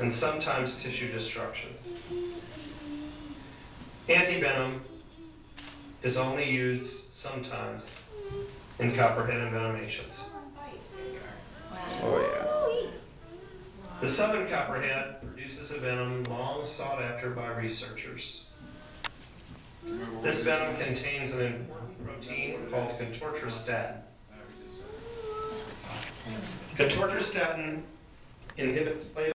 and sometimes tissue destruction. Antivenom is only used sometimes in copperhead envenomations. Oh, yeah. The southern copperhead produces a venom long sought after by researchers. This venom contains an important protein called contortrostatin. Contortristatin inhibits platelet